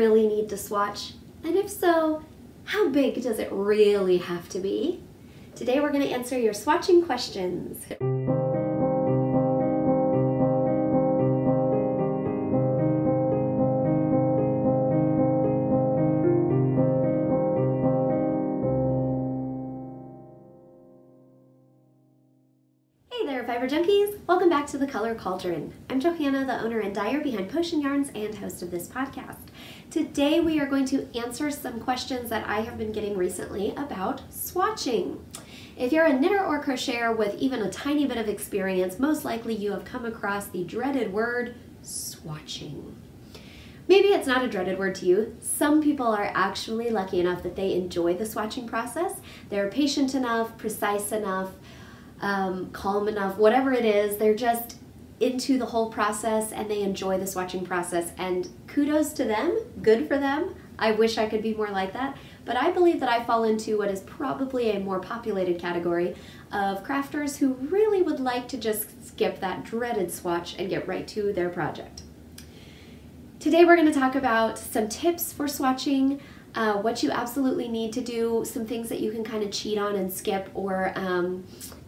really need to swatch? And if so, how big does it really have to be? Today we're going to answer your swatching questions. Welcome back to the Color Cauldron. I'm Johanna, the owner and dyer behind Potion Yarns and host of this podcast. Today we are going to answer some questions that I have been getting recently about swatching. If you're a knitter or crocheter with even a tiny bit of experience, most likely you have come across the dreaded word swatching. Maybe it's not a dreaded word to you. Some people are actually lucky enough that they enjoy the swatching process. They're patient enough, precise enough, um, calm enough, whatever it is, they're just into the whole process and they enjoy the swatching process. And kudos to them, good for them. I wish I could be more like that. But I believe that I fall into what is probably a more populated category of crafters who really would like to just skip that dreaded swatch and get right to their project. Today we're going to talk about some tips for swatching, uh, what you absolutely need to do, some things that you can kind of cheat on and skip, or um,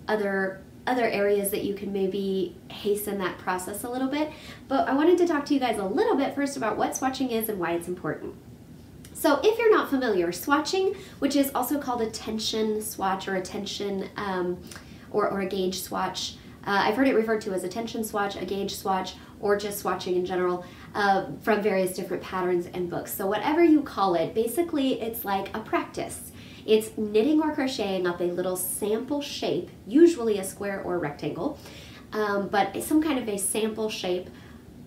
other other areas that you can maybe hasten that process a little bit. But I wanted to talk to you guys a little bit first about what swatching is and why it's important. So if you're not familiar, swatching, which is also called a tension swatch or a tension um, or, or a gauge swatch, uh, I've heard it referred to as a tension swatch, a gauge swatch, or just swatching in general uh, from various different patterns and books. So whatever you call it, basically it's like a practice. It's knitting or crocheting up a little sample shape, usually a square or rectangle, um, but some kind of a sample shape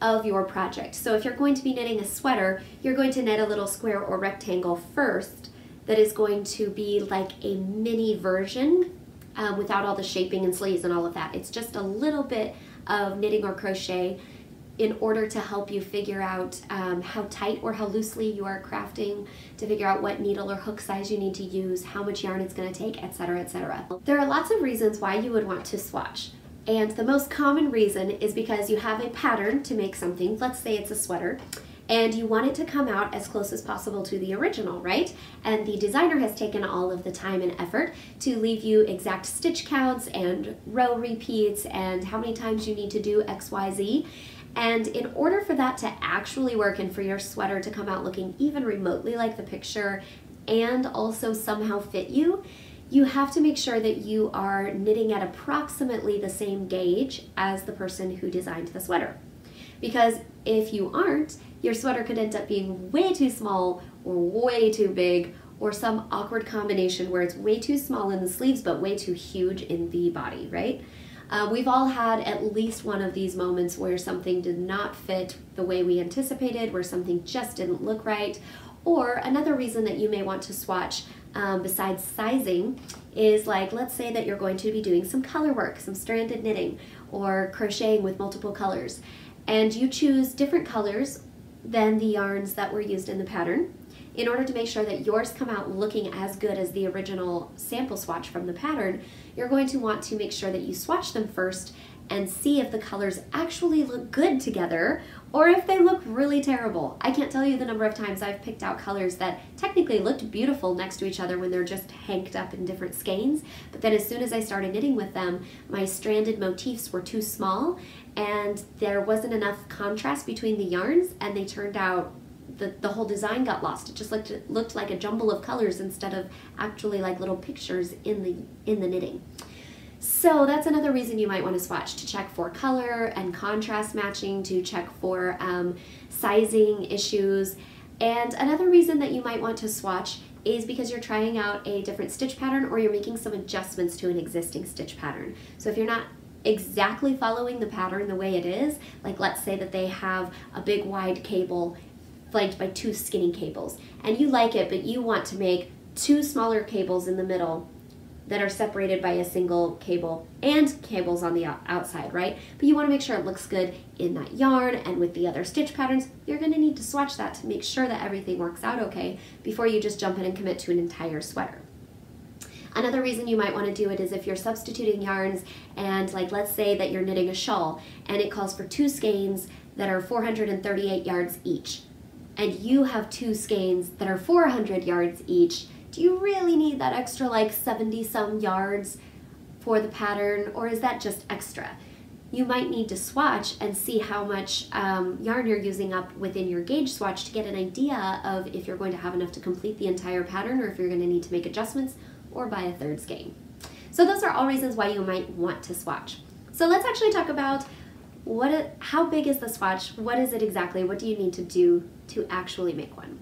of your project. So if you're going to be knitting a sweater, you're going to knit a little square or rectangle first that is going to be like a mini version um, without all the shaping and sleeves and all of that. It's just a little bit of knitting or crochet in order to help you figure out um, how tight or how loosely you are crafting, to figure out what needle or hook size you need to use, how much yarn it's going to take, etc., etc. There are lots of reasons why you would want to swatch. And the most common reason is because you have a pattern to make something, let's say it's a sweater, and you want it to come out as close as possible to the original, right? And the designer has taken all of the time and effort to leave you exact stitch counts and row repeats and how many times you need to do X, Y, Z. And in order for that to actually work and for your sweater to come out looking even remotely like the picture and also somehow fit you, you have to make sure that you are knitting at approximately the same gauge as the person who designed the sweater. Because if you aren't, your sweater could end up being way too small or way too big or some awkward combination where it's way too small in the sleeves but way too huge in the body, right? Uh, we've all had at least one of these moments where something did not fit the way we anticipated, where something just didn't look right. Or another reason that you may want to swatch um, besides sizing is like, let's say that you're going to be doing some color work, some stranded knitting, or crocheting with multiple colors. And you choose different colors than the yarns that were used in the pattern in order to make sure that yours come out looking as good as the original sample swatch from the pattern, you're going to want to make sure that you swatch them first and see if the colors actually look good together or if they look really terrible. I can't tell you the number of times I've picked out colors that technically looked beautiful next to each other when they're just hanked up in different skeins, but then as soon as I started knitting with them, my stranded motifs were too small and there wasn't enough contrast between the yarns and they turned out the, the whole design got lost. It just looked looked like a jumble of colors instead of actually like little pictures in the in the knitting. So that's another reason you might want to swatch to check for color and contrast matching, to check for um, sizing issues. And another reason that you might want to swatch is because you're trying out a different stitch pattern or you're making some adjustments to an existing stitch pattern. So if you're not exactly following the pattern the way it is, like let's say that they have a big wide cable flanked by two skinny cables. And you like it, but you want to make two smaller cables in the middle that are separated by a single cable and cables on the outside, right? But you want to make sure it looks good in that yarn and with the other stitch patterns. You're going to need to swatch that to make sure that everything works out okay before you just jump in and commit to an entire sweater. Another reason you might want to do it is if you're substituting yarns and like let's say that you're knitting a shawl and it calls for two skeins that are 438 yards each and you have two skeins that are 400 yards each, do you really need that extra like 70 some yards for the pattern or is that just extra? You might need to swatch and see how much um, yarn you're using up within your gauge swatch to get an idea of if you're going to have enough to complete the entire pattern or if you're going to need to make adjustments or buy a third skein. So those are all reasons why you might want to swatch. So let's actually talk about what, how big is the swatch? What is it exactly? What do you need to do to actually make one?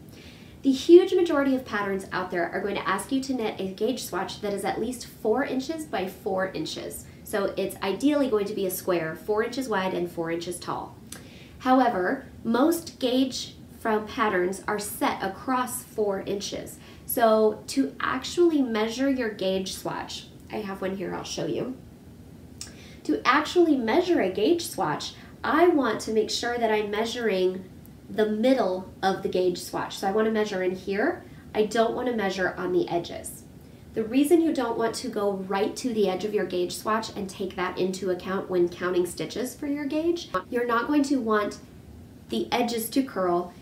The huge majority of patterns out there are going to ask you to knit a gauge swatch that is at least four inches by four inches. So it's ideally going to be a square, four inches wide and four inches tall. However, most gauge from patterns are set across four inches. So to actually measure your gauge swatch, I have one here, I'll show you. To actually measure a gauge swatch, I want to make sure that I'm measuring the middle of the gauge swatch. So I want to measure in here. I don't want to measure on the edges. The reason you don't want to go right to the edge of your gauge swatch and take that into account when counting stitches for your gauge, you're not going to want the edges to curl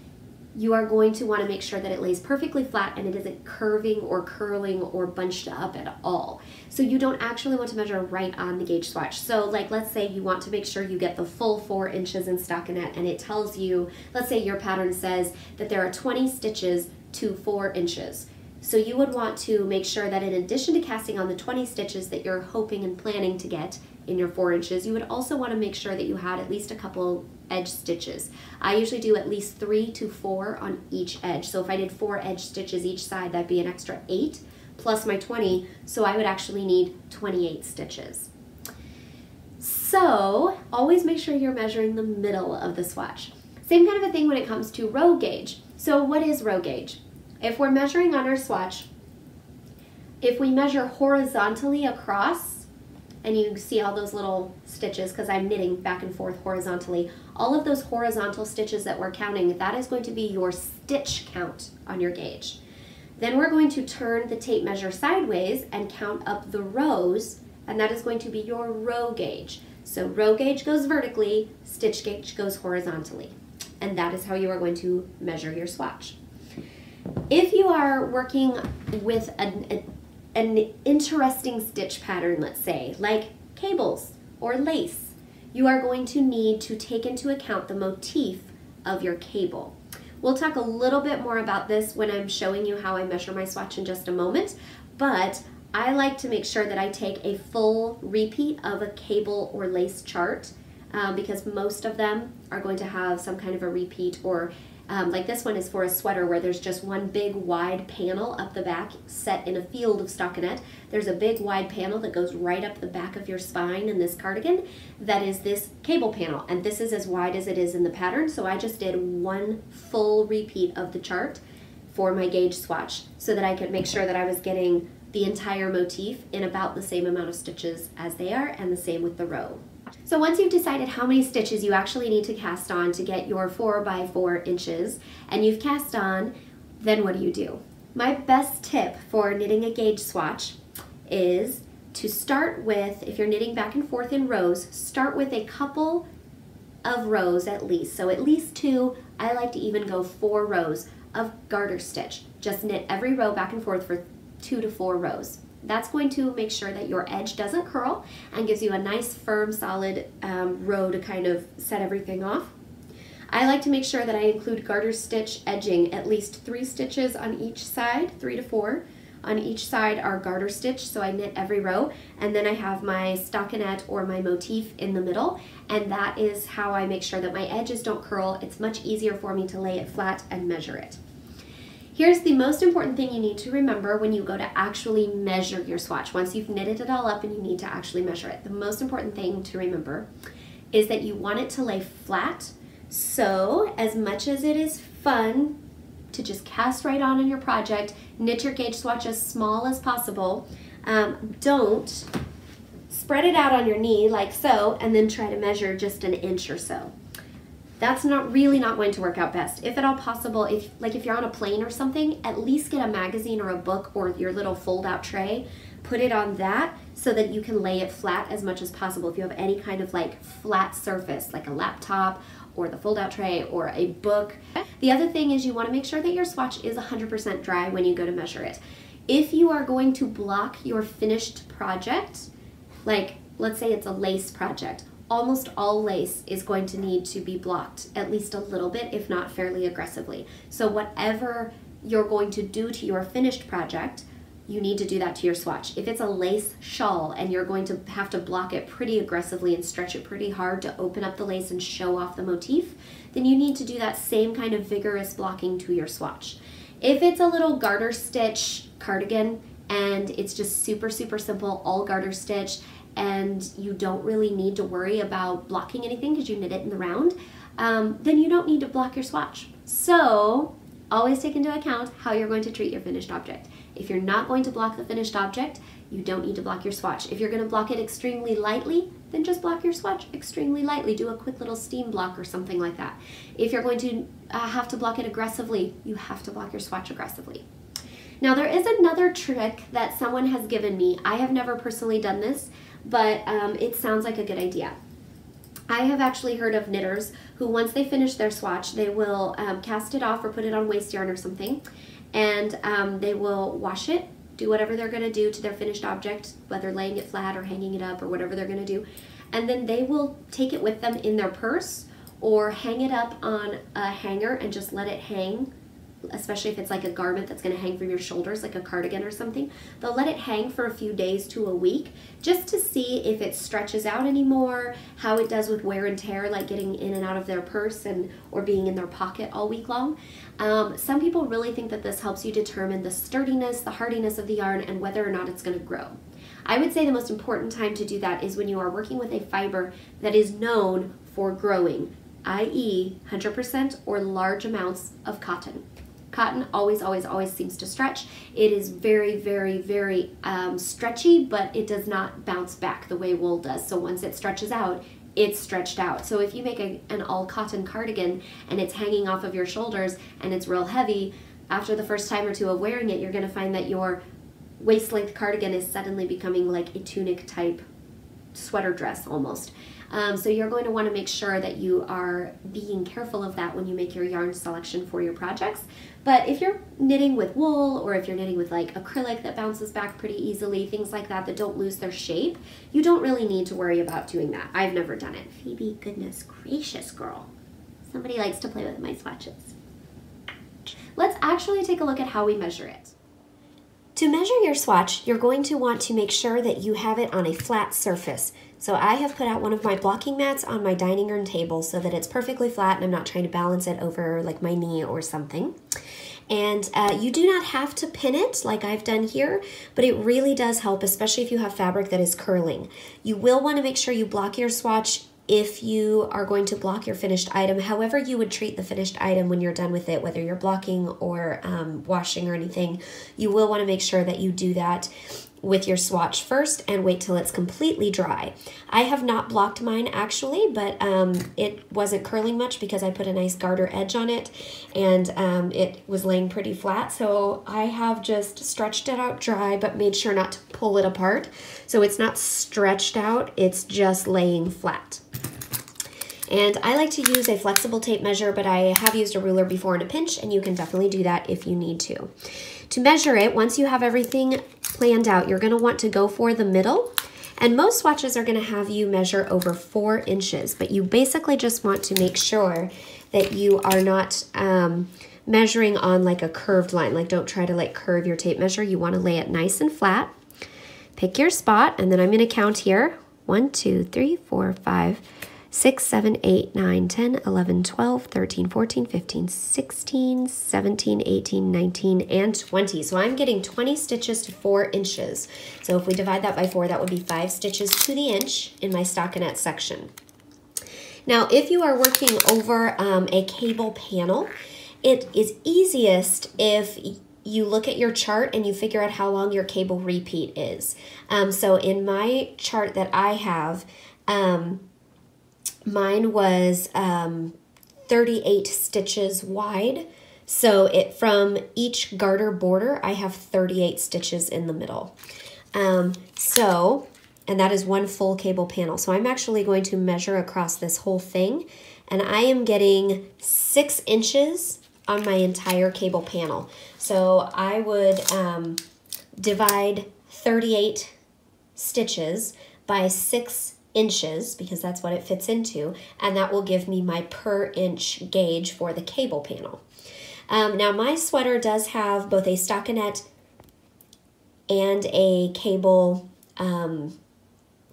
you are going to want to make sure that it lays perfectly flat and it isn't curving or curling or bunched up at all. So you don't actually want to measure right on the gauge swatch. So like let's say you want to make sure you get the full four inches in stockinette and it tells you, let's say your pattern says that there are 20 stitches to four inches. So you would want to make sure that in addition to casting on the 20 stitches that you're hoping and planning to get in your four inches, you would also want to make sure that you had at least a couple edge stitches. I usually do at least three to four on each edge. So if I did four edge stitches each side, that'd be an extra eight plus my 20. So I would actually need 28 stitches. So always make sure you're measuring the middle of the swatch. Same kind of a thing when it comes to row gauge. So what is row gauge? If we're measuring on our swatch, if we measure horizontally across, and you see all those little stitches because I'm knitting back and forth horizontally. All of those horizontal stitches that we're counting, that is going to be your stitch count on your gauge. Then we're going to turn the tape measure sideways and count up the rows, and that is going to be your row gauge. So row gauge goes vertically, stitch gauge goes horizontally. And that is how you are going to measure your swatch. If you are working with an, an interesting stitch pattern, let's say, like cables or lace, you are going to need to take into account the motif of your cable. We'll talk a little bit more about this when I'm showing you how I measure my swatch in just a moment, but I like to make sure that I take a full repeat of a cable or lace chart um, because most of them are going to have some kind of a repeat or um, like this one is for a sweater where there's just one big wide panel up the back set in a field of stockinette. There's a big wide panel that goes right up the back of your spine in this cardigan that is this cable panel and this is as wide as it is in the pattern so I just did one full repeat of the chart for my gauge swatch so that I could make sure that I was getting the entire motif in about the same amount of stitches as they are and the same with the row. So once you've decided how many stitches you actually need to cast on to get your four by four inches, and you've cast on, then what do you do? My best tip for knitting a gauge swatch is to start with, if you're knitting back and forth in rows, start with a couple of rows at least. So at least two, I like to even go four rows of garter stitch. Just knit every row back and forth for two to four rows. That's going to make sure that your edge doesn't curl and gives you a nice firm solid um, row to kind of set everything off. I like to make sure that I include garter stitch edging at least three stitches on each side, three to four. On each side are garter stitch, so I knit every row, and then I have my stockinette or my motif in the middle, and that is how I make sure that my edges don't curl. It's much easier for me to lay it flat and measure it. Here's the most important thing you need to remember when you go to actually measure your swatch. Once you've knitted it all up and you need to actually measure it, the most important thing to remember is that you want it to lay flat. So as much as it is fun to just cast right on in your project, knit your gauge swatch as small as possible, um, don't spread it out on your knee like so and then try to measure just an inch or so that's not really not going to work out best. If at all possible, if like if you're on a plane or something, at least get a magazine or a book or your little fold out tray, put it on that so that you can lay it flat as much as possible. If you have any kind of like flat surface, like a laptop or the fold out tray or a book. The other thing is you want to make sure that your swatch is 100% dry when you go to measure it. If you are going to block your finished project, like let's say it's a lace project, almost all lace is going to need to be blocked at least a little bit, if not fairly aggressively. So whatever you're going to do to your finished project, you need to do that to your swatch. If it's a lace shawl and you're going to have to block it pretty aggressively and stretch it pretty hard to open up the lace and show off the motif, then you need to do that same kind of vigorous blocking to your swatch. If it's a little garter stitch cardigan and it's just super, super simple, all garter stitch, and you don't really need to worry about blocking anything because you knit it in the round, um, then you don't need to block your swatch. So always take into account how you're going to treat your finished object. If you're not going to block the finished object, you don't need to block your swatch. If you're going to block it extremely lightly, then just block your swatch extremely lightly. Do a quick little steam block or something like that. If you're going to uh, have to block it aggressively, you have to block your swatch aggressively. Now there is another trick that someone has given me. I have never personally done this, but um, it sounds like a good idea. I have actually heard of knitters who once they finish their swatch, they will um, cast it off or put it on waste yarn or something, and um, they will wash it, do whatever they're going to do to their finished object, whether laying it flat or hanging it up or whatever they're going to do, and then they will take it with them in their purse or hang it up on a hanger and just let it hang especially if it's like a garment that's going to hang from your shoulders, like a cardigan or something, they'll let it hang for a few days to a week just to see if it stretches out anymore, how it does with wear and tear, like getting in and out of their purse and or being in their pocket all week long. Um, some people really think that this helps you determine the sturdiness, the hardiness of the yarn, and whether or not it's going to grow. I would say the most important time to do that is when you are working with a fiber that is known for growing, i.e. 100% or large amounts of cotton. Cotton always, always, always seems to stretch. It is very, very, very um, stretchy, but it does not bounce back the way wool does. So once it stretches out, it's stretched out. So if you make a, an all cotton cardigan and it's hanging off of your shoulders and it's real heavy, after the first time or two of wearing it, you're going to find that your waist length cardigan is suddenly becoming like a tunic type sweater dress almost. Um, so you're going to want to make sure that you are being careful of that when you make your yarn selection for your projects. But if you're knitting with wool or if you're knitting with like acrylic that bounces back pretty easily, things like that that don't lose their shape, you don't really need to worry about doing that. I've never done it. Phoebe, goodness gracious girl. Somebody likes to play with my swatches. Let's actually take a look at how we measure it. To measure your swatch, you're going to want to make sure that you have it on a flat surface. So I have put out one of my blocking mats on my dining room table so that it's perfectly flat and I'm not trying to balance it over like my knee or something. And uh, you do not have to pin it like I've done here, but it really does help, especially if you have fabric that is curling. You will want to make sure you block your swatch if you are going to block your finished item, however you would treat the finished item when you're done with it, whether you're blocking or um, washing or anything, you will want to make sure that you do that with your swatch first and wait till it's completely dry. I have not blocked mine actually, but um, it wasn't curling much because I put a nice garter edge on it and um, it was laying pretty flat. So I have just stretched it out dry, but made sure not to pull it apart. So it's not stretched out, it's just laying flat. And I like to use a flexible tape measure, but I have used a ruler before in a pinch, and you can definitely do that if you need to. To measure it, once you have everything planned out, you're gonna want to go for the middle. And most swatches are gonna have you measure over four inches, but you basically just want to make sure that you are not um, measuring on like a curved line. Like don't try to like curve your tape measure. You wanna lay it nice and flat. Pick your spot, and then I'm gonna count here. One, two, three, four, five, 6, 7, 8, 9, 10, 11, 12, 13, 14, 15, 16, 17, 18, 19, and 20. So I'm getting 20 stitches to 4 inches. So if we divide that by 4, that would be 5 stitches to the inch in my stockinette section. Now, if you are working over um, a cable panel, it is easiest if you look at your chart and you figure out how long your cable repeat is. Um, so in my chart that I have, um, Mine was um, 38 stitches wide. So it from each garter border, I have 38 stitches in the middle. Um, so, and that is one full cable panel. So I'm actually going to measure across this whole thing and I am getting six inches on my entire cable panel. So I would um, divide 38 stitches by six inches because that's what it fits into and that will give me my per inch gauge for the cable panel. Um, now my sweater does have both a stockinette and a cable um,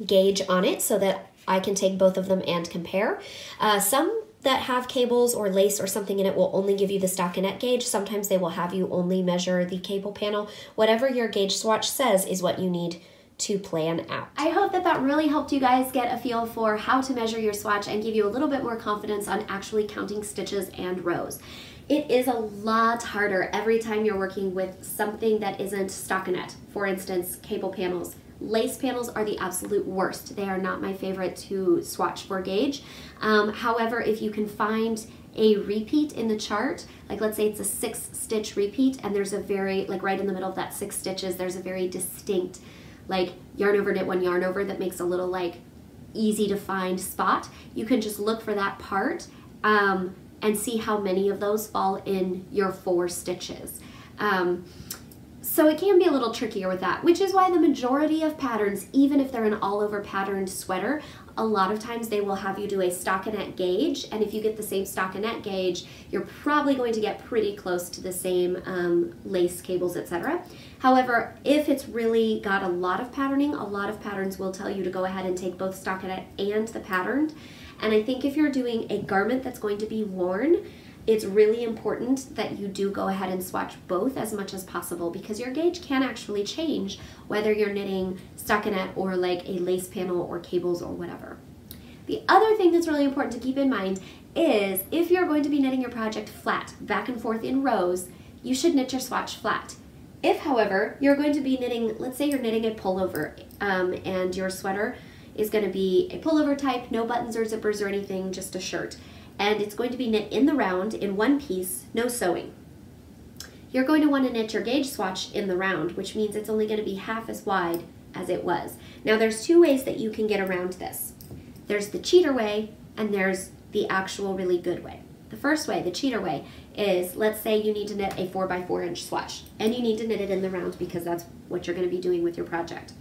gauge on it so that I can take both of them and compare. Uh, some that have cables or lace or something in it will only give you the stockinette gauge. Sometimes they will have you only measure the cable panel. Whatever your gauge swatch says is what you need to plan out. I hope that that really helped you guys get a feel for how to measure your swatch and give you a little bit more confidence on actually counting stitches and rows. It is a lot harder every time you're working with something that isn't stockinette. For instance, cable panels, Lace panels are the absolute worst. They are not my favorite to swatch for gauge. Um, however, if you can find a repeat in the chart, like let's say it's a six stitch repeat and there's a very, like right in the middle of that six stitches, there's a very distinct like yarn over knit one yarn over that makes a little like easy to find spot. You can just look for that part um, and see how many of those fall in your four stitches. Um, so it can be a little trickier with that, which is why the majority of patterns, even if they're an all over patterned sweater, a lot of times they will have you do a stockinette gauge. And if you get the same stockinette gauge, you're probably going to get pretty close to the same um, lace cables, etc. However, if it's really got a lot of patterning, a lot of patterns will tell you to go ahead and take both stockinette and the patterned. And I think if you're doing a garment that's going to be worn, it's really important that you do go ahead and swatch both as much as possible because your gauge can actually change whether you're knitting stockinette or like a lace panel or cables or whatever. The other thing that's really important to keep in mind is if you're going to be knitting your project flat, back and forth in rows, you should knit your swatch flat. If, however, you're going to be knitting, let's say you're knitting a pullover um, and your sweater is going to be a pullover type, no buttons or zippers or anything, just a shirt and it's going to be knit in the round in one piece, no sewing. You're going to want to knit your gauge swatch in the round, which means it's only going to be half as wide as it was. Now there's two ways that you can get around this. There's the cheater way and there's the actual really good way. The first way, the cheater way, is let's say you need to knit a 4 by 4 inch swatch and you need to knit it in the round because that's what you're going to be doing with your project.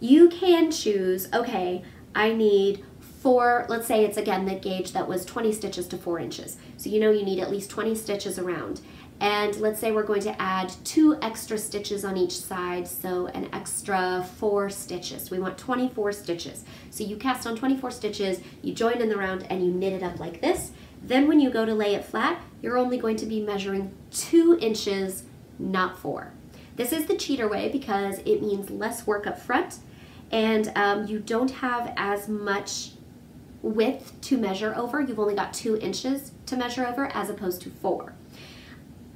You can choose, okay, I need four, let's say it's again the gauge that was 20 stitches to four inches. So you know you need at least 20 stitches around. And let's say we're going to add two extra stitches on each side, so an extra four stitches. We want 24 stitches. So you cast on 24 stitches, you join in the round, and you knit it up like this. Then when you go to lay it flat, you're only going to be measuring two inches, not four. This is the cheater way because it means less work up front, and um, you don't have as much width to measure over. You've only got two inches to measure over as opposed to four.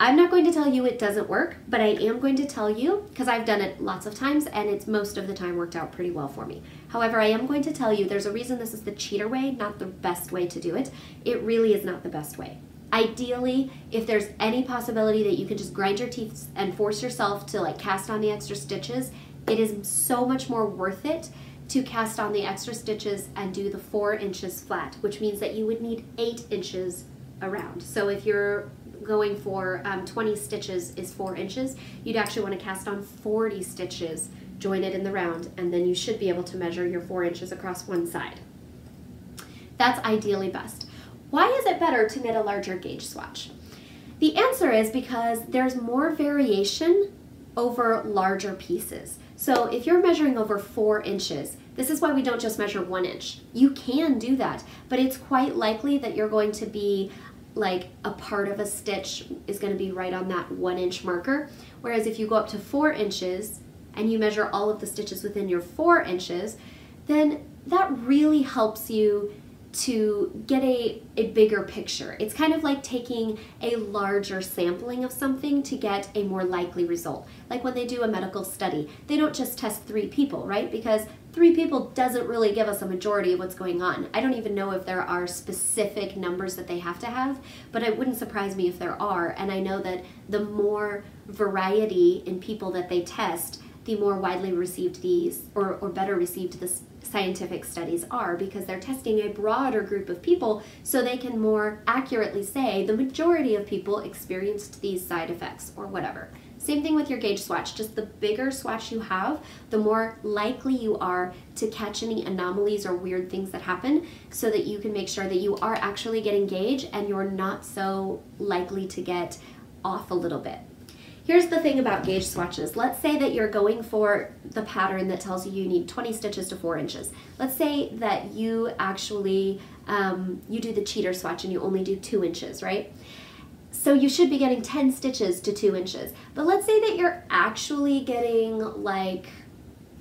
I'm not going to tell you it doesn't work, but I am going to tell you, because I've done it lots of times and it's most of the time worked out pretty well for me. However, I am going to tell you there's a reason this is the cheater way, not the best way to do it. It really is not the best way. Ideally, if there's any possibility that you can just grind your teeth and force yourself to like cast on the extra stitches, it is so much more worth it to cast on the extra stitches and do the four inches flat, which means that you would need eight inches around. So if you're going for um, 20 stitches is four inches, you'd actually want to cast on 40 stitches, join it in the round, and then you should be able to measure your four inches across one side. That's ideally best. Why is it better to knit a larger gauge swatch? The answer is because there's more variation over larger pieces. So if you're measuring over four inches, this is why we don't just measure one inch. You can do that, but it's quite likely that you're going to be like a part of a stitch is going to be right on that one inch marker. Whereas if you go up to four inches and you measure all of the stitches within your four inches, then that really helps you to get a, a bigger picture. It's kind of like taking a larger sampling of something to get a more likely result. Like when they do a medical study, they don't just test three people, right? Because three people doesn't really give us a majority of what's going on. I don't even know if there are specific numbers that they have to have, but it wouldn't surprise me if there are. And I know that the more variety in people that they test, the more widely received these or, or better received this scientific studies are because they're testing a broader group of people so they can more accurately say the majority of people experienced these side effects or whatever. Same thing with your gauge swatch. Just the bigger swatch you have, the more likely you are to catch any anomalies or weird things that happen so that you can make sure that you are actually getting gauge and you're not so likely to get off a little bit. Here's the thing about gauge swatches. Let's say that you're going for the pattern that tells you you need 20 stitches to 4 inches. Let's say that you actually, um, you do the cheater swatch and you only do 2 inches, right? So you should be getting 10 stitches to 2 inches. But let's say that you're actually getting like,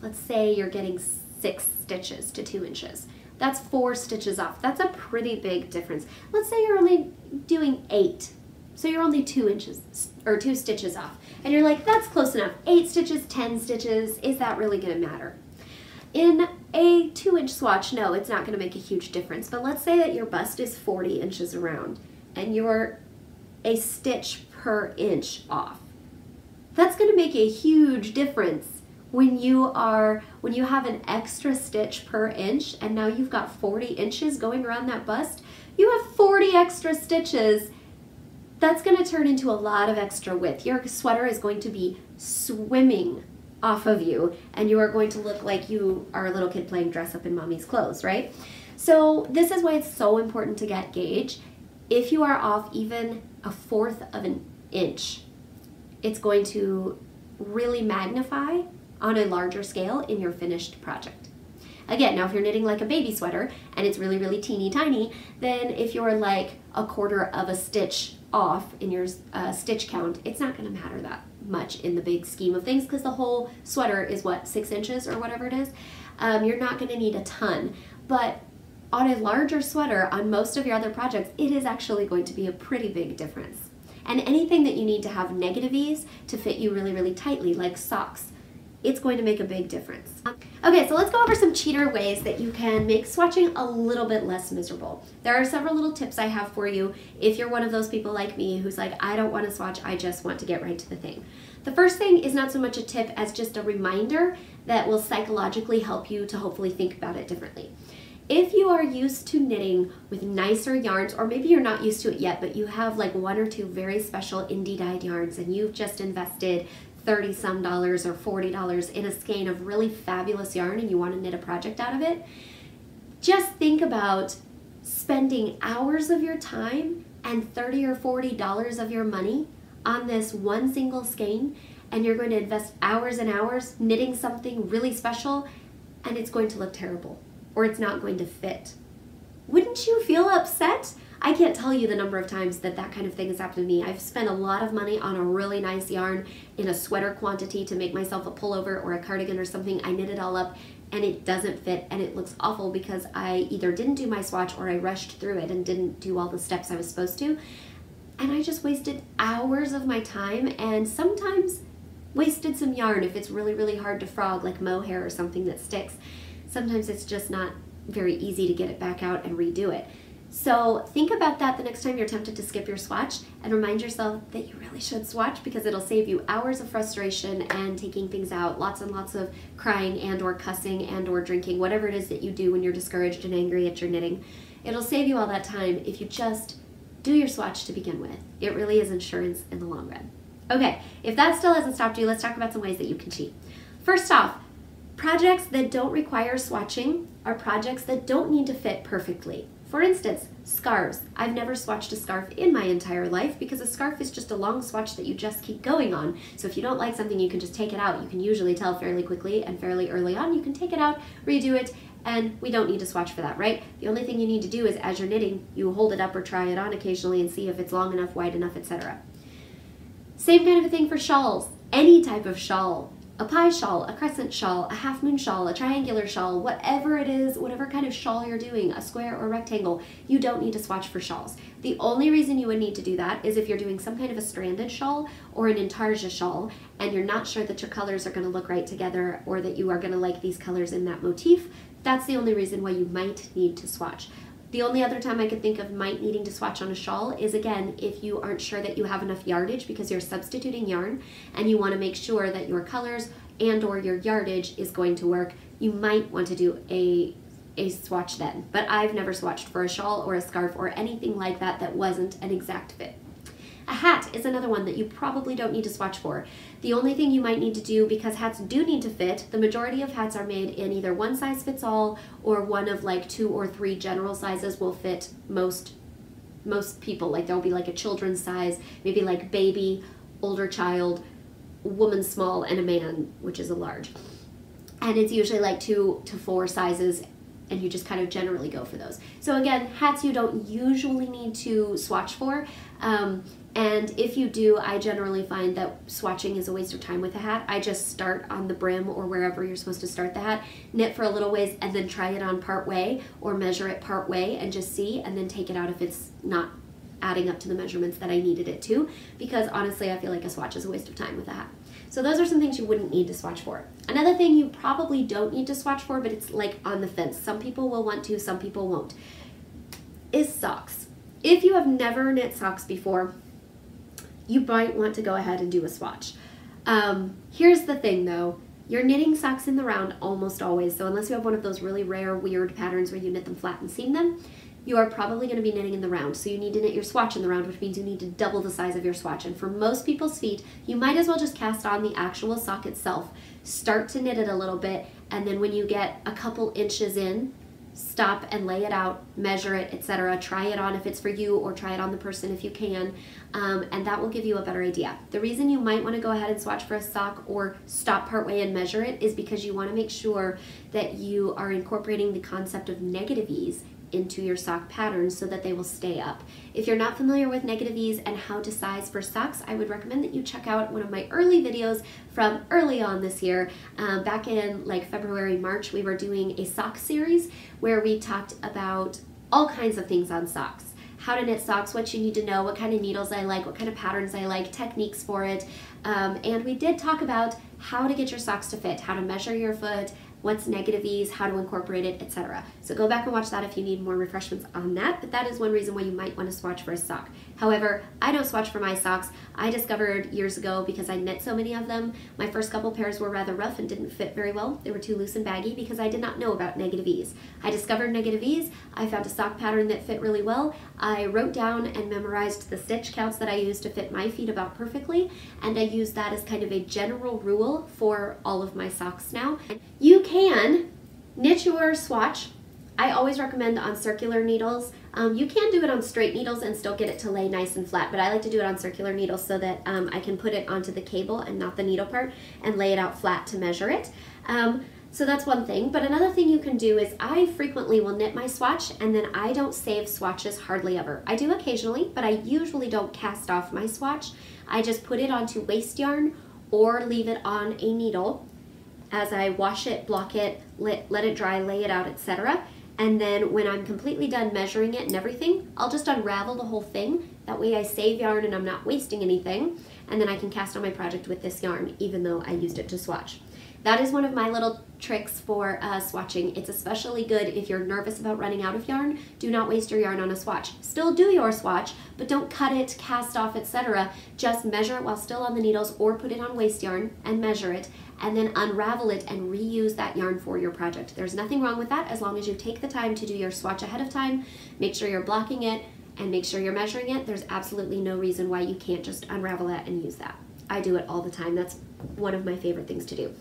let's say you're getting 6 stitches to 2 inches. That's 4 stitches off. That's a pretty big difference. Let's say you're only doing 8. So you're only 2 inches or 2 stitches off. And you're like, that's close enough. 8 stitches, 10 stitches, is that really going to matter? In a 2 inch swatch, no, it's not going to make a huge difference. But let's say that your bust is 40 inches around and you're a stitch per inch off. That's going to make a huge difference when you are when you have an extra stitch per inch and now you've got 40 inches going around that bust you have 40 extra stitches that's going to turn into a lot of extra width. Your sweater is going to be swimming off of you and you are going to look like you are a little kid playing dress up in mommy's clothes right? So this is why it's so important to get gauge. If you are off even a fourth of an inch, it's going to really magnify on a larger scale in your finished project. Again, now if you're knitting like a baby sweater and it's really, really teeny tiny, then if you're like a quarter of a stitch off in your uh, stitch count, it's not going to matter that much in the big scheme of things because the whole sweater is what, six inches or whatever it is. Um, you're not going to need a ton. But on a larger sweater on most of your other projects, it is actually going to be a pretty big difference. And anything that you need to have negative ease to fit you really, really tightly, like socks, it's going to make a big difference. Okay, so let's go over some cheater ways that you can make swatching a little bit less miserable. There are several little tips I have for you if you're one of those people like me who's like, I don't want to swatch, I just want to get right to the thing. The first thing is not so much a tip as just a reminder that will psychologically help you to hopefully think about it differently. If you are used to knitting with nicer yarns, or maybe you're not used to it yet, but you have like one or two very special indie dyed yarns and you've just invested 30 some dollars or $40 in a skein of really fabulous yarn and you want to knit a project out of it, just think about spending hours of your time and 30 or 40 dollars of your money on this one single skein and you're going to invest hours and hours knitting something really special and it's going to look terrible or it's not going to fit. Wouldn't you feel upset? I can't tell you the number of times that that kind of thing has happened to me. I've spent a lot of money on a really nice yarn in a sweater quantity to make myself a pullover or a cardigan or something. I knit it all up and it doesn't fit and it looks awful because I either didn't do my swatch or I rushed through it and didn't do all the steps I was supposed to. And I just wasted hours of my time and sometimes wasted some yarn if it's really, really hard to frog like mohair or something that sticks sometimes it's just not very easy to get it back out and redo it. So think about that the next time you're tempted to skip your swatch and remind yourself that you really should swatch because it'll save you hours of frustration and taking things out, lots and lots of crying and or cussing and or drinking, whatever it is that you do when you're discouraged and angry at your knitting. It'll save you all that time if you just do your swatch to begin with. It really is insurance in the long run. Okay, if that still hasn't stopped you, let's talk about some ways that you can cheat. First off, Projects that don't require swatching are projects that don't need to fit perfectly. For instance, scarves. I've never swatched a scarf in my entire life because a scarf is just a long swatch that you just keep going on. So if you don't like something, you can just take it out. You can usually tell fairly quickly and fairly early on. You can take it out, redo it, and we don't need to swatch for that, right? The only thing you need to do is as you're knitting, you hold it up or try it on occasionally and see if it's long enough, wide enough, etc. Same kind of a thing for shawls. Any type of shawl a pie shawl, a crescent shawl, a half moon shawl, a triangular shawl, whatever it is, whatever kind of shawl you're doing, a square or rectangle, you don't need to swatch for shawls. The only reason you would need to do that is if you're doing some kind of a stranded shawl or an intarsia shawl and you're not sure that your colors are going to look right together or that you are going to like these colors in that motif. That's the only reason why you might need to swatch. The only other time I could think of might needing to swatch on a shawl is again if you aren't sure that you have enough yardage because you're substituting yarn and you want to make sure that your colors and or your yardage is going to work, you might want to do a a swatch then. But I've never swatched for a shawl or a scarf or anything like that that wasn't an exact fit. A hat is another one that you probably don't need to swatch for. The only thing you might need to do, because hats do need to fit, the majority of hats are made in either one size fits all or one of like two or three general sizes will fit most most people. Like there'll be like a children's size, maybe like baby, older child, woman small, and a man, which is a large. And it's usually like two to four sizes and you just kind of generally go for those. So again, hats you don't usually need to swatch for. Um, and if you do, I generally find that swatching is a waste of time with a hat. I just start on the brim or wherever you're supposed to start the hat, knit for a little ways, and then try it on part way or measure it part way and just see, and then take it out if it's not adding up to the measurements that I needed it to. Because honestly, I feel like a swatch is a waste of time with a hat. So those are some things you wouldn't need to swatch for. Another thing you probably don't need to swatch for, but it's like on the fence. Some people will want to, some people won't, is socks. If you have never knit socks before, you might want to go ahead and do a swatch. Um, here's the thing though, you're knitting socks in the round almost always, so unless you have one of those really rare, weird patterns where you knit them flat and seam them, you are probably going to be knitting in the round. So you need to knit your swatch in the round, which means you need to double the size of your swatch. And for most people's feet, you might as well just cast on the actual sock itself, start to knit it a little bit, and then when you get a couple inches in, stop and lay it out, measure it, etc. Try it on if it's for you or try it on the person if you can, um, and that will give you a better idea. The reason you might want to go ahead and swatch for a sock or stop partway and measure it is because you want to make sure that you are incorporating the concept of negative ease into your sock patterns so that they will stay up. If you're not familiar with negative ease and how to size for socks, I would recommend that you check out one of my early videos from early on this year. Um, back in like February, March, we were doing a sock series where we talked about all kinds of things on socks how to knit socks, what you need to know, what kind of needles I like, what kind of patterns I like, techniques for it. Um, and we did talk about how to get your socks to fit, how to measure your foot, what's negative ease, how to incorporate it, etc. So go back and watch that if you need more refreshments on that, but that is one reason why you might want to swatch for a sock. However, I don't swatch for my socks. I discovered years ago because I knit so many of them, my first couple pairs were rather rough and didn't fit very well. They were too loose and baggy because I did not know about negative ease. I discovered negative ease, I found a sock pattern that fit really well. I wrote down and memorized the stitch counts that I used to fit my feet about perfectly, and I used that as kind of a general rule for all of my socks now. You can knit your swatch. I always recommend on circular needles. Um, you can do it on straight needles and still get it to lay nice and flat, but I like to do it on circular needles so that um, I can put it onto the cable and not the needle part and lay it out flat to measure it. Um, so that's one thing. But another thing you can do is I frequently will knit my swatch and then I don't save swatches hardly ever. I do occasionally, but I usually don't cast off my swatch. I just put it onto waste yarn or leave it on a needle as I wash it, block it, let, let it dry, lay it out, etc. And then when I'm completely done measuring it and everything, I'll just unravel the whole thing. That way I save yarn and I'm not wasting anything. And then I can cast on my project with this yarn, even though I used it to swatch. That is one of my little tricks for uh, swatching. It's especially good if you're nervous about running out of yarn. Do not waste your yarn on a swatch. Still do your swatch, but don't cut it, cast off, etc. Just measure it while still on the needles or put it on waste yarn and measure it and then unravel it and reuse that yarn for your project. There's nothing wrong with that as long as you take the time to do your swatch ahead of time, make sure you're blocking it, and make sure you're measuring it. There's absolutely no reason why you can't just unravel that and use that. I do it all the time. That's one of my favorite things to do.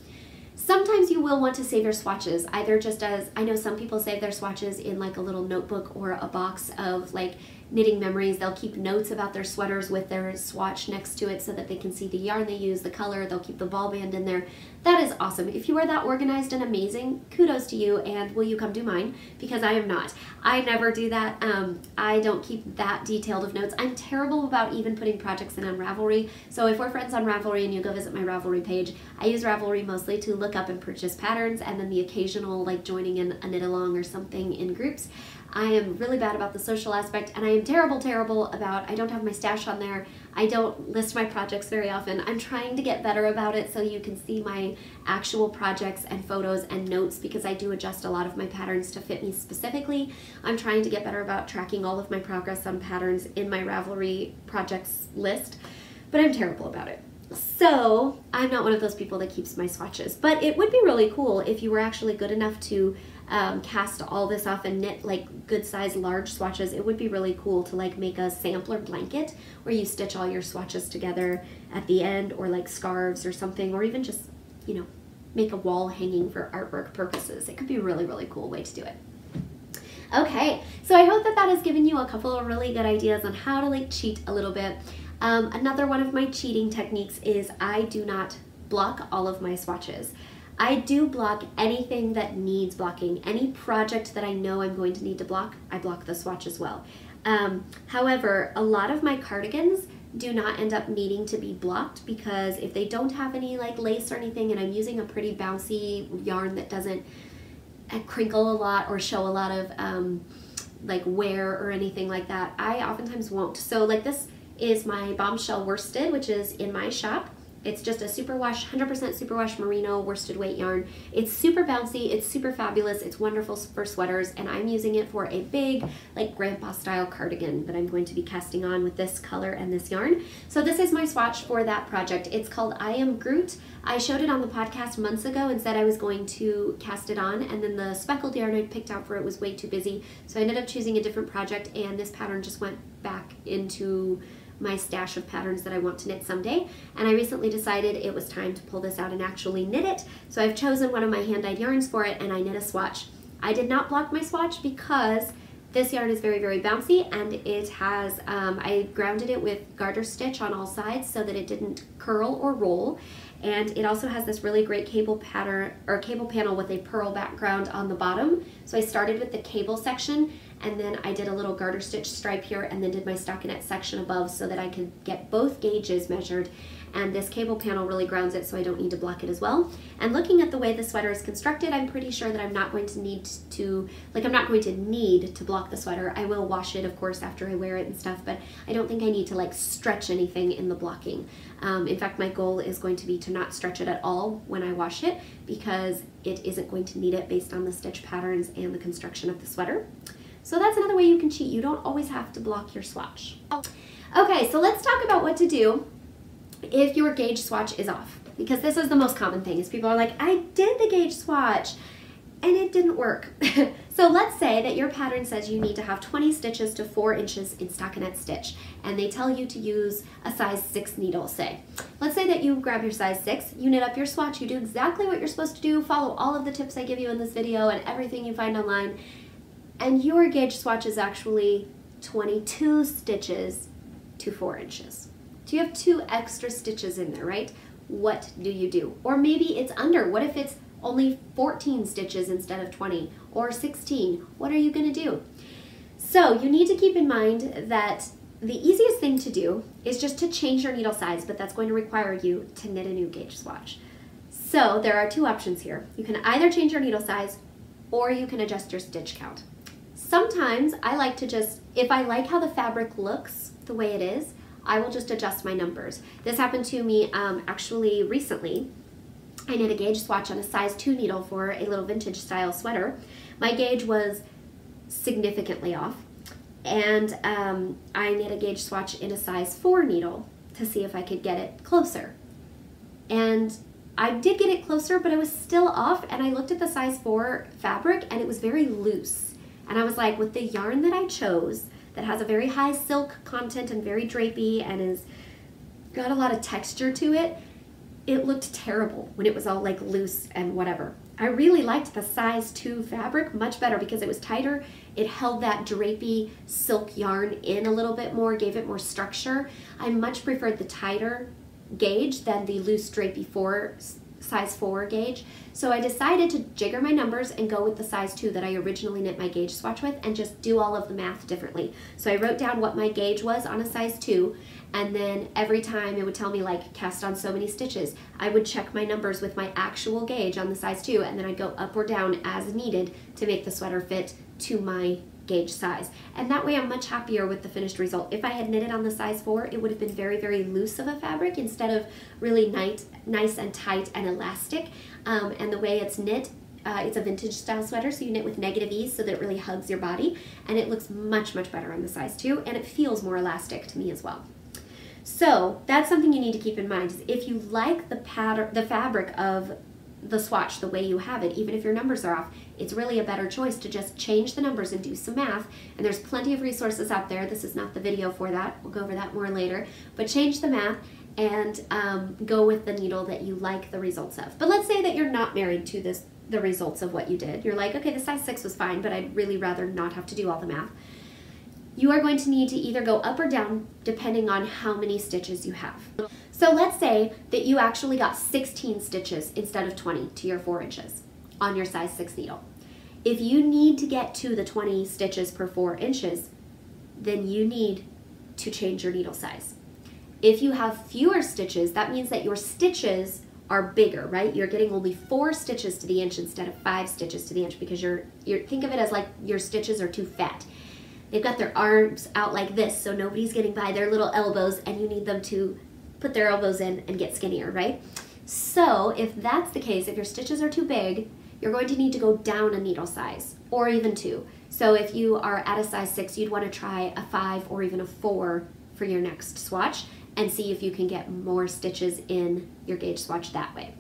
Sometimes you will want to save your swatches, either just as, I know some people save their swatches in like a little notebook or a box of like knitting memories. They'll keep notes about their sweaters with their swatch next to it so that they can see the yarn they use, the color, they'll keep the ball band in there. That is awesome. If you are that organized and amazing, kudos to you and will you come do mine? Because I am not. I never do that. Um, I don't keep that detailed of notes. I'm terrible about even putting projects in on Ravelry. So if we're friends on Ravelry and you go visit my Ravelry page, I use Ravelry mostly to look up and purchase patterns and then the occasional like joining in a knit along or something in groups. I am really bad about the social aspect and I am terrible, terrible about, I don't have my stash on there. I don't list my projects very often. I'm trying to get better about it so you can see my actual projects and photos and notes because I do adjust a lot of my patterns to fit me specifically. I'm trying to get better about tracking all of my progress on patterns in my Ravelry projects list, but I'm terrible about it. So I'm not one of those people that keeps my swatches, but it would be really cool if you were actually good enough to um, cast all this off and knit like good size large swatches. It would be really cool to like make a sampler blanket where you stitch all your swatches together at the end or like scarves or something, or even just, you know, make a wall hanging for artwork purposes. It could be a really, really cool way to do it. Okay, so I hope that that has given you a couple of really good ideas on how to like cheat a little bit. Um, another one of my cheating techniques is I do not block all of my swatches. I do block anything that needs blocking. Any project that I know I'm going to need to block, I block the swatch as well. Um, however, a lot of my cardigans do not end up needing to be blocked because if they don't have any like lace or anything and I'm using a pretty bouncy yarn that doesn't crinkle a lot or show a lot of um, like wear or anything like that, I oftentimes won't. So like this is my bombshell worsted, which is in my shop. It's just a superwash, 100% superwash merino worsted weight yarn. It's super bouncy, it's super fabulous, it's wonderful for sweaters, and I'm using it for a big, like grandpa style cardigan that I'm going to be casting on with this color and this yarn. So this is my swatch for that project. It's called I Am Groot. I showed it on the podcast months ago and said I was going to cast it on, and then the speckled yarn I picked out for it was way too busy, so I ended up choosing a different project, and this pattern just went back into my stash of patterns that I want to knit someday. And I recently decided it was time to pull this out and actually knit it. So I've chosen one of my hand-dyed yarns for it and I knit a swatch. I did not block my swatch because this yarn is very, very bouncy and it has, um, I grounded it with garter stitch on all sides so that it didn't curl or roll. And it also has this really great cable pattern or cable panel with a purl background on the bottom. So I started with the cable section and then I did a little garter stitch stripe here and then did my stockinette section above so that I could get both gauges measured and this cable panel really grounds it so I don't need to block it as well. And looking at the way the sweater is constructed, I'm pretty sure that I'm not going to need to, like I'm not going to need to block the sweater. I will wash it, of course, after I wear it and stuff, but I don't think I need to like stretch anything in the blocking. Um, in fact, my goal is going to be to not stretch it at all when I wash it because it isn't going to need it based on the stitch patterns and the construction of the sweater. So that's another way you can cheat. You don't always have to block your swatch. Okay, so let's talk about what to do if your gauge swatch is off. Because this is the most common thing is people are like, I did the gauge swatch and it didn't work. so let's say that your pattern says you need to have 20 stitches to 4 inches in stockinette stitch and they tell you to use a size 6 needle, say. Let's say that you grab your size 6, you knit up your swatch, you do exactly what you're supposed to do, follow all of the tips I give you in this video and everything you find online, and your gauge swatch is actually 22 stitches to 4 inches. So you have two extra stitches in there, right? What do you do? Or maybe it's under. What if it's only 14 stitches instead of 20 or 16? What are you going to do? So you need to keep in mind that the easiest thing to do is just to change your needle size, but that's going to require you to knit a new gauge swatch. So there are two options here. You can either change your needle size or you can adjust your stitch count. Sometimes I like to just, if I like how the fabric looks the way it is, I will just adjust my numbers. This happened to me um, actually recently. I knit a gauge swatch on a size 2 needle for a little vintage style sweater. My gauge was significantly off and um, I knit a gauge swatch in a size 4 needle to see if I could get it closer. And I did get it closer, but it was still off and I looked at the size 4 fabric and it was very loose. And I was like, with the yarn that I chose, that has a very high silk content and very drapey and is got a lot of texture to it, it looked terrible when it was all like loose and whatever. I really liked the size 2 fabric much better because it was tighter. It held that drapey silk yarn in a little bit more, gave it more structure. I much preferred the tighter gauge than the loose drapey 4 size 4 gauge. So I decided to jigger my numbers and go with the size 2 that I originally knit my gauge swatch with and just do all of the math differently. So I wrote down what my gauge was on a size 2 and then every time it would tell me like cast on so many stitches, I would check my numbers with my actual gauge on the size 2 and then I'd go up or down as needed to make the sweater fit to my gauge size. And that way I'm much happier with the finished result. If I had knitted on the size 4, it would have been very, very loose of a fabric instead of really nice, nice and tight and elastic. Um, and the way it's knit, uh, it's a vintage style sweater, so you knit with negative ease so that it really hugs your body. And it looks much, much better on the size 2, and it feels more elastic to me as well. So that's something you need to keep in mind. Is if you like the pattern, the fabric of the swatch the way you have it, even if your numbers are off, it's really a better choice to just change the numbers and do some math. And there's plenty of resources out there. This is not the video for that. We'll go over that more later. But change the math and um, go with the needle that you like the results of. But let's say that you're not married to this the results of what you did. You're like, okay, the size six was fine, but I'd really rather not have to do all the math. You are going to need to either go up or down depending on how many stitches you have. So let's say that you actually got 16 stitches instead of 20 to your four inches on your size six needle. If you need to get to the 20 stitches per four inches, then you need to change your needle size. If you have fewer stitches, that means that your stitches are bigger, right? You're getting only four stitches to the inch instead of five stitches to the inch because you're, you're think of it as like your stitches are too fat. They've got their arms out like this, so nobody's getting by their little elbows, and you need them to put their elbows in and get skinnier, right? So if that's the case, if your stitches are too big, you're going to need to go down a needle size or even two. So if you are at a size six, you'd want to try a five or even a four for your next swatch and see if you can get more stitches in your gauge swatch that way.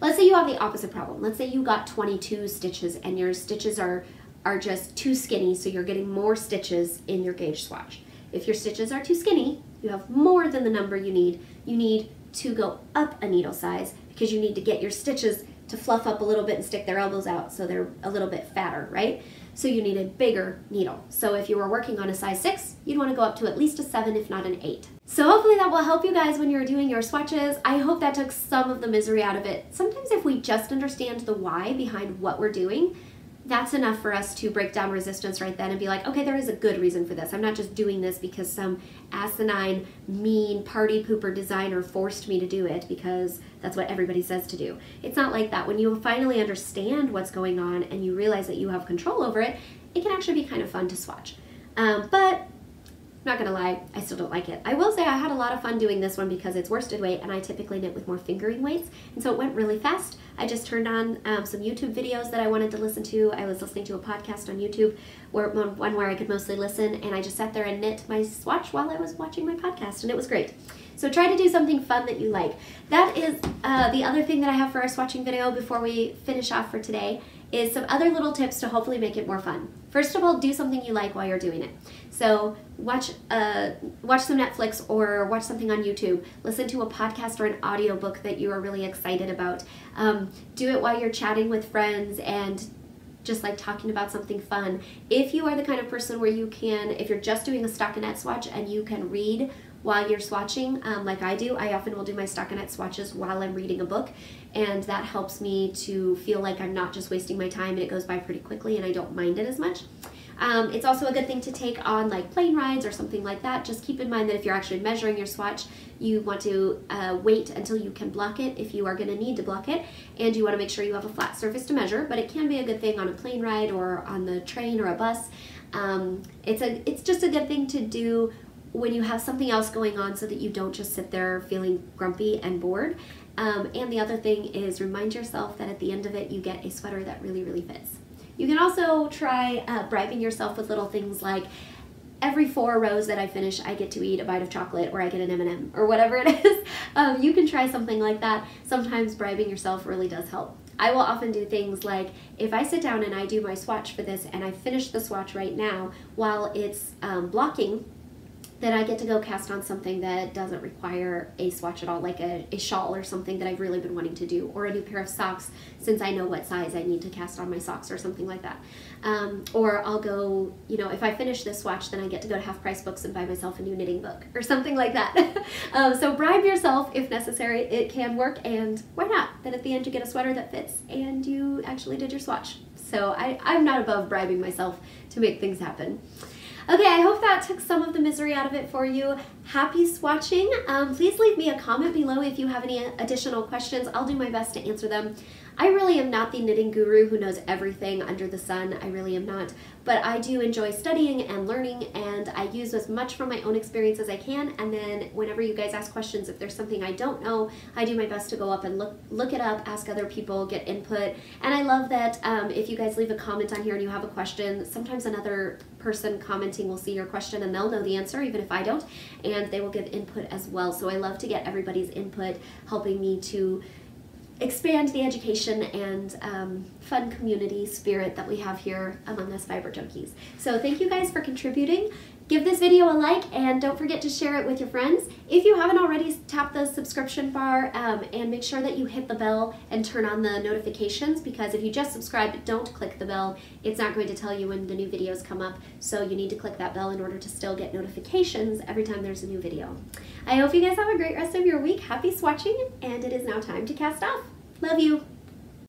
Let's say you have the opposite problem. Let's say you got 22 stitches and your stitches are, are just too skinny, so you're getting more stitches in your gauge swatch. If your stitches are too skinny, you have more than the number you need, you need to go up a needle size because you need to get your stitches to fluff up a little bit and stick their elbows out so they're a little bit fatter, right? So you need a bigger needle. So if you were working on a size 6, you'd want to go up to at least a 7 if not an 8. So hopefully that will help you guys when you're doing your swatches. I hope that took some of the misery out of it. Sometimes if we just understand the why behind what we're doing, that's enough for us to break down resistance right then and be like, okay, there is a good reason for this. I'm not just doing this because some asinine, mean party pooper designer forced me to do it because that's what everybody says to do. It's not like that. When you finally understand what's going on and you realize that you have control over it, it can actually be kind of fun to swatch. Um, but not gonna lie, I still don't like it. I will say I had a lot of fun doing this one because it's worsted weight and I typically knit with more fingering weights and so it went really fast. I just turned on um, some YouTube videos that I wanted to listen to. I was listening to a podcast on YouTube, where one where I could mostly listen and I just sat there and knit my swatch while I was watching my podcast and it was great. So try to do something fun that you like. That is uh, the other thing that I have for our swatching video before we finish off for today is some other little tips to hopefully make it more fun. First of all, do something you like while you're doing it. So watch uh, watch some Netflix or watch something on YouTube. Listen to a podcast or an audiobook that you are really excited about. Um, do it while you're chatting with friends and just like talking about something fun. If you are the kind of person where you can, if you're just doing a stockinette swatch and you can read while you're swatching, um, like I do. I often will do my stockinette swatches while I'm reading a book, and that helps me to feel like I'm not just wasting my time and it goes by pretty quickly and I don't mind it as much. Um, it's also a good thing to take on like plane rides or something like that. Just keep in mind that if you're actually measuring your swatch, you want to uh, wait until you can block it if you are going to need to block it, and you want to make sure you have a flat surface to measure. But it can be a good thing on a plane ride or on the train or a bus. Um, it's a it's just a good thing to do when you have something else going on so that you don't just sit there feeling grumpy and bored. Um, and the other thing is remind yourself that at the end of it, you get a sweater that really, really fits. You can also try uh, bribing yourself with little things like every four rows that I finish, I get to eat a bite of chocolate or I get an M&M or whatever it is. Um, you can try something like that. Sometimes bribing yourself really does help. I will often do things like if I sit down and I do my swatch for this and I finish the swatch right now while it's um, blocking then I get to go cast on something that doesn't require a swatch at all, like a, a shawl or something that I've really been wanting to do, or a new pair of socks since I know what size I need to cast on my socks or something like that. Um, or I'll go, you know, if I finish this swatch, then I get to go to Half Price Books and buy myself a new knitting book or something like that. um, so bribe yourself if necessary. It can work, and why not? Then at the end you get a sweater that fits and you actually did your swatch. So I, I'm not above bribing myself to make things happen. Okay, I hope that took some of the misery out of it for you. Happy swatching. Um, please leave me a comment below if you have any additional questions. I'll do my best to answer them. I really am not the knitting guru who knows everything under the sun. I really am not. But I do enjoy studying and learning, and I use as much from my own experience as I can. And then whenever you guys ask questions, if there's something I don't know, I do my best to go up and look look it up, ask other people, get input. And I love that um, if you guys leave a comment on here and you have a question, sometimes another person commenting will see your question and they'll know the answer, even if I don't, and they will give input as well. So I love to get everybody's input, helping me to expand the education and um, fun community spirit that we have here among us fiber junkies. So thank you guys for contributing. Give this video a like and don't forget to share it with your friends. If you haven't already, tap the subscription bar um, and make sure that you hit the bell and turn on the notifications because if you just subscribe, don't click the bell. It's not going to tell you when the new videos come up. So you need to click that bell in order to still get notifications every time there's a new video. I hope you guys have a great rest of your week. Happy swatching and it is now time to cast off. Love you.